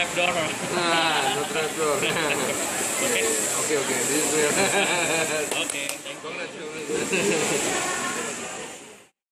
trapdoor. Nah, no trapdoor. oke, oke oke, This is where. Okay. Thank you. Congratulations.